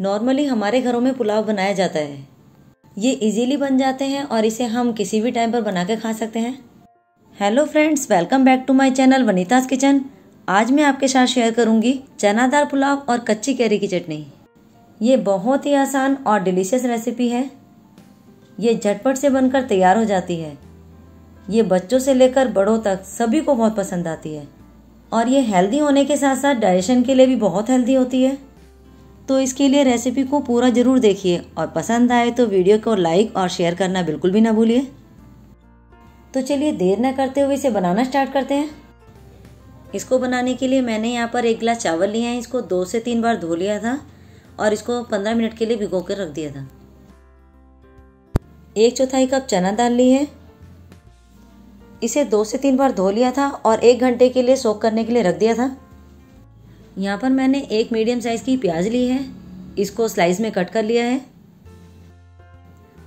Normally हमारे घरों में पुलाव बनाया जाता है। ये इजीली बन जाते हैं और इसे हम किसी भी टाइम पर बना के खा सकते हैं। Hello friends welcome back to my channel Vanita's kitchen आज मैं आपके साथ शेयर करूँगी चना दाल पुलाव और कच्ची कैरी की चटनी। ये बहुत ही आसान और डिलीशियस रेसिपी है। ये झटपट से बनकर तैयार हो जाती है। ये बच्चों से लेकर बड़ों तक सभी को बहुत पसंद आती है। और ये हेल्दी होने के साथ साथ डाइजेशन के लिए भी बहुत हेल्दी होती है। तो इसके लिए रेसिपी को पूरा ज़रूर देखिए और पसंद आए तो वीडियो को लाइक और शेयर करना बिल्कुल भी ना भूलिए। तो चलिए देर न करते हुए इसे बनाना स्टार्ट करते हैं। इसको बनाने के लिए मैंने यहाँ पर एक गिलास चावल लिए हैं, इसको दो से तीन बार धो लिया था और इसको पंद्रह मिनट के लिए भिगो कर रख दिया था। एक चौथाई कप चना दाल ली है। इसे दो से तीन बार धो लिया था और एक घंटे के लिए सोख करने के लिए रख दिया था। यहाँ पर मैंने एक मीडियम साइज़ की प्याज ली है। इसको स्लाइस में कट कर लिया है।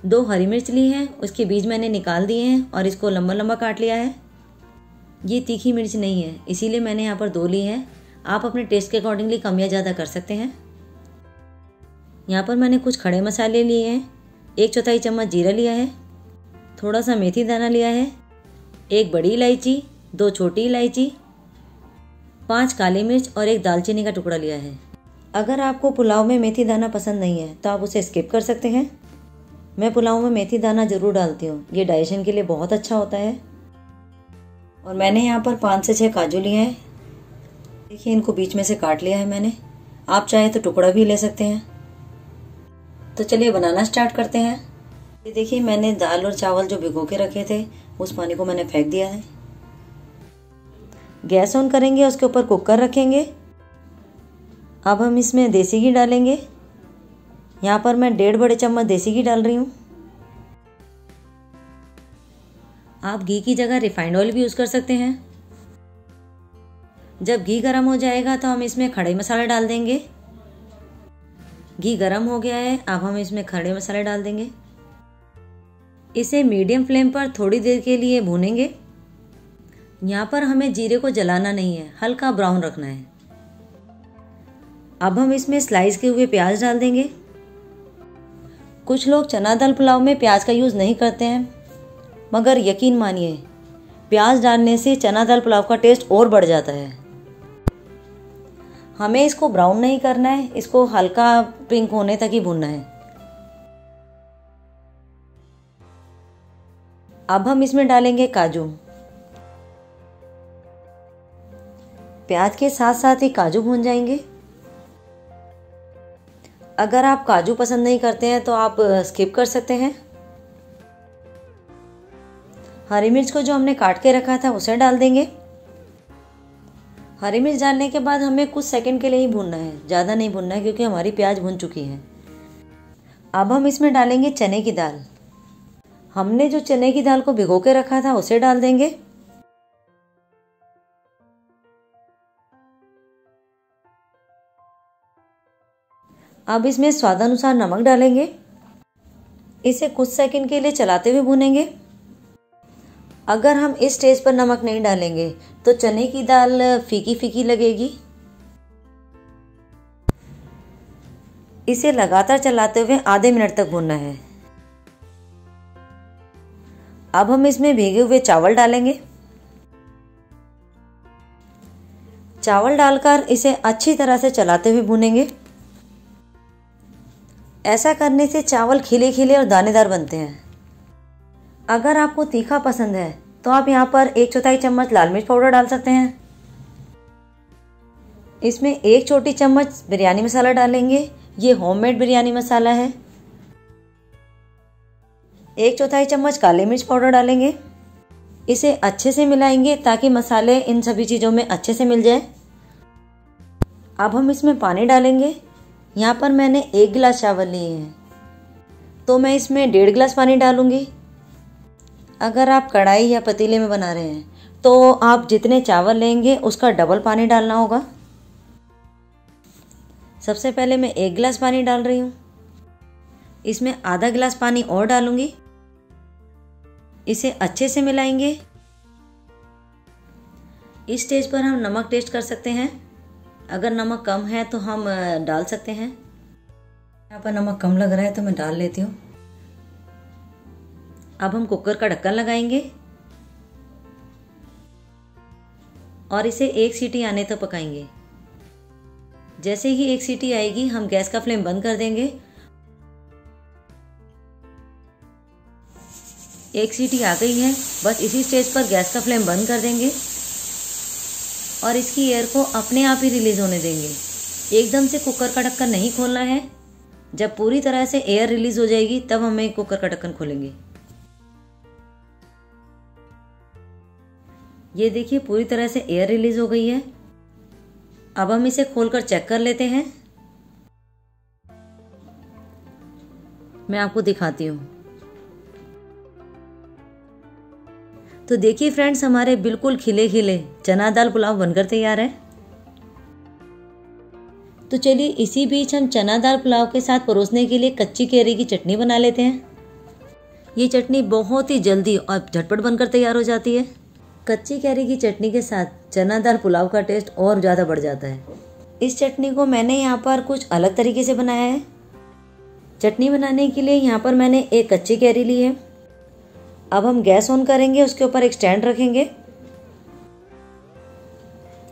दो हरी मिर्च ली हैं। उसके बीज मैंने निकाल दिए हैं और इसको लंबा लंबा काट लिया है। ये तीखी मिर्च नहीं है, इसीलिए मैंने यहाँ पर दो ली है। आप अपने टेस्ट के अकॉर्डिंगली कम या ज़्यादा कर सकते हैं। यहाँ पर मैंने कुछ खड़े मसाले लिए हैं। एक चौथाई चम्मच जीरा लिया है। थोड़ा सा मेथी दाना लिया है। एक बड़ी इलायची, दो छोटी इलायची पाँच काली मिर्च और एक दालचीनी का टुकड़ा लिया है। अगर आपको पुलाव में मेथी दाना पसंद नहीं है तो आप उसे स्किप कर सकते हैं। मैं पुलाव में मेथी दाना ज़रूर डालती हूँ। ये डाइजेशन के लिए बहुत अच्छा होता है। और मैंने यहाँ पर पाँच से छः काजू लिए हैं। देखिए, इनको बीच में से काट लिया है मैंने। आप चाहे तो टुकड़ा भी ले सकते हैं। तो चलिए बनाना स्टार्ट करते हैं। ये देखिए, मैंने दाल और चावल जो भिगो के रखे थे, उस पानी को मैंने फेंक दिया है। गैस ऑन करेंगे, उसके ऊपर कुकर रखेंगे। अब हम इसमें देसी घी डालेंगे। यहाँ पर मैं डेढ़ बड़े चम्मच देसी घी डाल रही हूँ। आप घी की जगह रिफाइंड ऑयल भी यूज़ कर सकते हैं। जब घी गर्म हो जाएगा तो हम इसमें खड़े मसाले डाल देंगे। घी गर्म हो गया है, अब हम इसमें खड़े मसाले डाल देंगे। इसे मीडियम फ्लेम पर थोड़ी देर के लिए भूनेंगे। यहाँ पर हमें जीरे को जलाना नहीं है, हल्का ब्राउन रखना है। अब हम इसमें स्लाइस किए हुए प्याज डाल देंगे। कुछ लोग चना दाल पुलाव में प्याज का यूज़ नहीं करते हैं, मगर यकीन मानिए, प्याज डालने से चना दाल पुलाव का टेस्ट और बढ़ जाता है। हमें इसको ब्राउन नहीं करना है, इसको हल्का पिंक होने तक ही भूनना है। अब हम इसमें डालेंगे काजू। प्याज के साथ साथ ही काजू भून जाएँगे। अगर आप काजू पसंद नहीं करते हैं तो आप स्किप कर सकते हैं। हरी मिर्च को जो हमने काट के रखा था, उसे डाल देंगे। हरी मिर्च डालने के बाद हमें कुछ सेकंड के लिए ही भूनना है। ज़्यादा नहीं भूनना है, क्योंकि हमारी प्याज भून चुकी है। अब हम इसमें डालेंगे चने की दाल। हमने जो चने की दाल को भिगो के रखा था, उसे डाल देंगे। अब इसमें स्वादानुसार नमक डालेंगे। इसे कुछ सेकंड के लिए चलाते हुए भुनेंगे। अगर हम इस स्टेज पर नमक नहीं डालेंगे तो चने की दाल फीकी फीकी लगेगी। इसे लगातार चलाते हुए आधे मिनट तक भुनना है। अब हम इसमें भीगे हुए चावल डालेंगे। चावल डालकर इसे अच्छी तरह से चलाते हुए भूनेंगे। ऐसा करने से चावल खिले खिले और दानेदार बनते हैं। अगर आपको तीखा पसंद है तो आप यहाँ पर एक चौथाई चम्मच लाल मिर्च पाउडर डाल सकते हैं। इसमें एक छोटी चम्मच बिरयानी मसाला डालेंगे। ये होममेड बिरयानी मसाला है। एक चौथाई चम्मच काली मिर्च पाउडर डालेंगे। इसे अच्छे से मिलाएँगे ताकि मसाले इन सभी चीज़ों में अच्छे से मिल जाए। अब हम इसमें पानी डालेंगे। यहाँ पर मैंने एक गिलास चावल लिए हैं। तो मैं इसमें डेढ़ गिलास पानी डालूँगी। अगर आप कढ़ाई या पतीले में बना रहे हैं तो आप जितने चावल लेंगे, उसका डबल पानी डालना होगा। सबसे पहले मैं एक गिलास पानी डाल रही हूँ। इसमें आधा गिलास पानी और डालूँगी। इसे अच्छे से मिलाएँगे। इस स्टेज पर हम नमक टेस्ट कर सकते हैं। अगर नमक कम है तो हम डाल सकते हैं। यहाँ पर नमक कम लग रहा है तो मैं डाल लेती हूँ। अब हम कुकर का ढक्कन लगाएँगे। और इसे एक सीटी आने तक तो पकाएँगे। जैसे ही एक सीटी आएगी, हम गैस का फ्लेम बंद कर देंगे। एक सीटी आ गई है, बस इसी स्टेज पर गैस का फ्लेम बंद कर देंगे। और इसकी एयर को अपने आप ही रिलीज़ होने देंगे। एकदम से कुकर का ढक्कन नहीं खोलना है। जब पूरी तरह से एयर रिलीज़ हो जाएगी, तब हमें कुकर का ढक्कन खोलेंगे। ये देखिए, पूरी तरह से एयर रिलीज़ हो गई है। अब हम इसे खोलकर चेक कर लेते हैं। मैं आपको दिखाती हूँ। तो देखिए फ्रेंड्स हमारे बिल्कुल खिले खिले चना दाल पुलाव बनकर तैयार है। तो चलिए, इसी बीच हम चना दाल पुलाव के साथ परोसने के लिए कच्ची केरी की चटनी बना लेते हैं। ये चटनी बहुत ही जल्दी और झटपट बनकर तैयार हो जाती है। कच्ची कैरी की चटनी के साथ चना दाल पुलाव का टेस्ट और ज़्यादा बढ़ जाता है। इस चटनी को मैंने यहाँ पर कुछ अलग तरीके से बनाया है। चटनी बनाने के लिए यहाँ पर मैंने एक कच्ची कैरी ली है। अब हम गैस ऑन करेंगे, उसके ऊपर एक स्टैंड रखेंगे।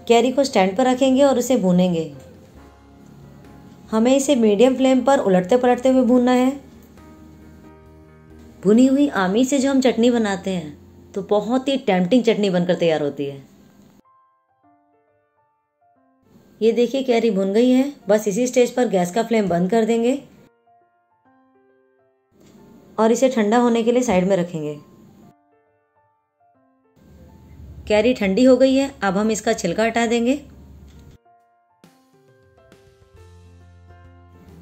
कैरी को स्टैंड पर रखेंगे और उसे भूनेंगे। हमें इसे मीडियम फ्लेम पर उलटते पलटते हुए भूनना है। भुनी हुई आमी से जो हम चटनी बनाते हैं तो बहुत ही टेम्पटिंग चटनी बनकर तैयार होती है। ये देखिए, कैरी भुन गई है। बस इसी स्टेज पर गैस का फ्लेम बंद कर देंगे। और इसे ठंडा होने के लिए साइड में रखेंगे। कैरी ठंडी हो गई है, अब हम इसका छिलका हटा देंगे।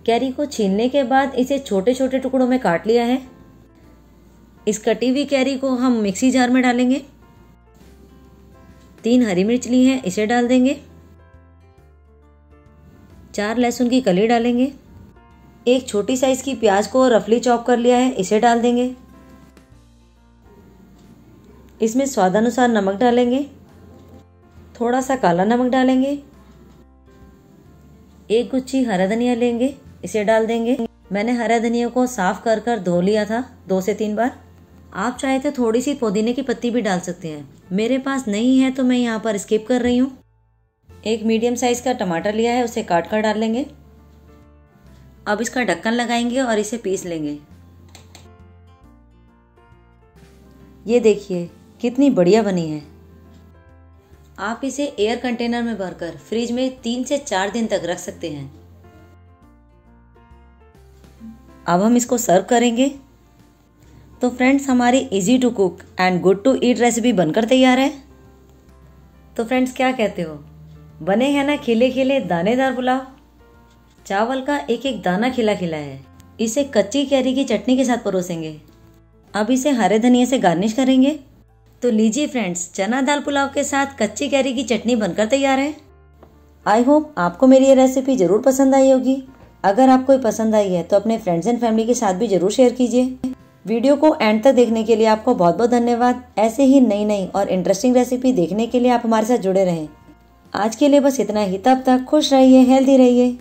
कैरी को छीलने के बाद इसे छोटे छोटे टुकड़ों में काट लिया है। इस कटी हुई कैरी को हम मिक्सी जार में डालेंगे। तीन हरी मिर्च ली है, इसे डाल देंगे। चार लहसुन की कली डालेंगे। एक छोटी साइज़ की प्याज को रफली चॉप कर लिया है, इसे डाल देंगे। इसमें स्वादानुसार नमक डालेंगे। थोड़ा सा काला नमक डालेंगे। एक गुच्छी हरा धनिया लेंगे, इसे डाल देंगे। मैंने हरा धनिया को साफ़ कर कर धो लिया था, दो से तीन बार। आप चाहे तो थोड़ी सी पुदीने की पत्ती भी डाल सकते हैं। मेरे पास नहीं है तो मैं यहाँ पर स्किप कर रही हूँ। एक मीडियम साइज़ का टमाटर लिया है, उसे काट कर डाल लेंगे। अब इसका ढक्कन लगाएँगे और इसे पीस लेंगे। ये देखिए कितनी बढ़िया बनी है। आप इसे एयर कंटेनर में भरकर फ्रिज में तीन से चार दिन तक रख सकते हैं। अब हम इसको सर्व करेंगे। तो फ्रेंड्स हमारी easy to cook and good to eat recipe बनकर तैयार है। तो फ्रेंड्स क्या कहते हो? बने हैं ना खिले खिले दानेदार पुलाव। चावल का एक एक दाना खिला खिला है। इसे कच्ची कैरी की चटनी के साथ परोसेंगे। अब इसे हरे धनिया से गार्निश करेंगे। तो लीजिए फ्रेंड्स, चना दाल पुलाव के साथ कच्ची कैरी की चटनी बनकर तैयार है। आई होप आपको मेरी ये रेसिपी ज़रूर पसंद आई होगी। अगर आपको ये पसंद आई है तो अपने फ्रेंड्स एंड फैमिली के साथ भी ज़रूर शेयर कीजिए। वीडियो को एंड तक देखने के लिए आपको बहुत बहुत धन्यवाद। ऐसे ही नई नई और इंटरेस्टिंग रेसिपी देखने के लिए आप हमारे साथ जुड़े रहें। आज के लिए बस इतना ही। तब तक खुश रहिए हेल्दी रहिए।